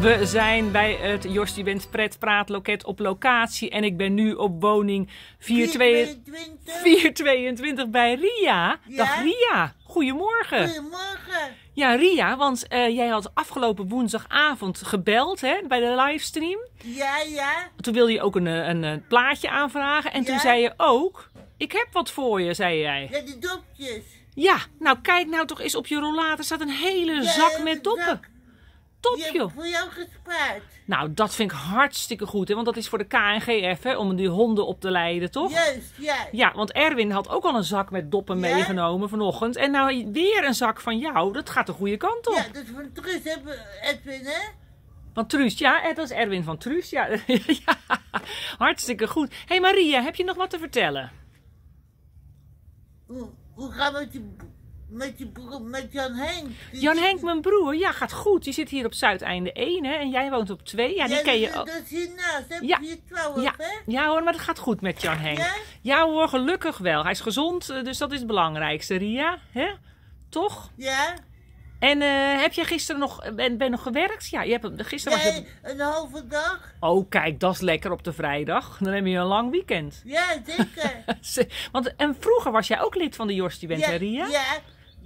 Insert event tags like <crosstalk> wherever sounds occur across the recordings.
We zijn bij het Jostie Bent Pret Praat Loket op locatie. En ik ben nu op woning 422 422 bij Ria. Ja? Dag Ria, goedemorgen. Goedemorgen. Ja, Ria, want eh, jij had afgelopen woensdagavond gebeld hè, bij de livestream. Ja, ja. Toen wilde je ook een, eh, een, een plaatje aanvragen. En toen zei je ook, ik heb wat voor je, zei jij. Ja, die dopjes. Ja, nou kijk nou toch eens op je rollator. Er staat een hele Ja, zak met doppen. zak. Top Die heb joh. ik voor jou gespaard. Nou, dat vind ik hartstikke goed, hè? want dat is voor de KNGF, hè? om die honden op te leiden, toch? Juist, ja. Ja, want Erwin had ook al een zak met doppen Ja? meegenomen vanochtend. En nou weer een zak van jou, dat gaat de goede kant op. Ja, dat is van hebben, Edwin, hè? Van Truus, ja, dat is Erwin van Truus. Ja, <laughs> ja hartstikke goed. Hé hey Maria, heb je nog wat te vertellen? Hoe, hoe gaat het met die, met die broer, met Jan Henk? Die- Jan Henk, mijn broer, ja, gaat goed. Die zit hier op Zuideinde 1, hè? En jij woont op 2. Ja, die Ja, ken je ook. dat is hiernaast, hè? Ja. 412, Ja, hè? ja hoor, maar dat gaat goed met Jan Henk. Ja? Ja hoor, gelukkig wel. Hij is gezond, eh, dus dat is het belangrijkste, Ria. hè? Toch? Ja? En eh, heb je gisteren nog, ben, ben nog gewerkt? Ja, je hebt, gisteren was je... Nee, een halve dag. Oh, kijk, dat is lekker op de vrijdag. Dan heb je een lang weekend. Ja, zeker. <laughs> Want, en vroeger was jij ook lid van de Jorst, die bent ja, Ria? ja,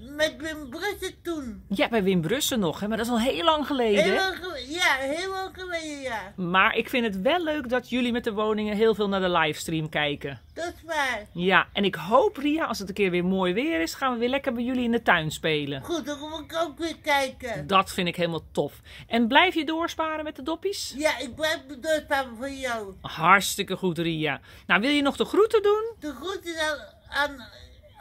met Wim Brussen toen. Ja, bij Wim Brussen nog, hè? maar dat is al heel lang geleden. Heel lang geleden, ja, heel lang geleden, ja. Maar ik vind het wel leuk dat jullie met de woningen heel veel naar de livestream kijken. Dat is waar. Ja, en ik hoop, Ria, als het een keer weer mooi weer is, gaan we weer lekker bij jullie in de tuin spelen. Goed, dan kom ik ook weer kijken. Dat vind ik helemaal tof. En blijf je doorsparen met de doppies? Ja, ik blijf doorsparen voor jou. Hartstikke goed, Ria. Nou, wil je nog de groeten doen? De groeten aan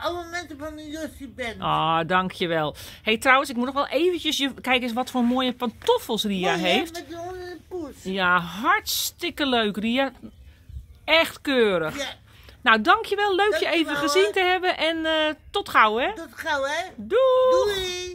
alle mensen van de Jossie. Ah, dankjewel. hey, trouwens, ik moet nog wel eventjes... Je, kijk eens wat voor mooie pantoffels Ria Mooi, hè, heeft. Met de poes. Ja, hartstikke leuk, Ria. Echt keurig. Ja, Nou, dankjewel. Leuk je even gezien hoor. te hebben. En eh, tot gauw, hè? tot gauw, hè. Doei! Doei.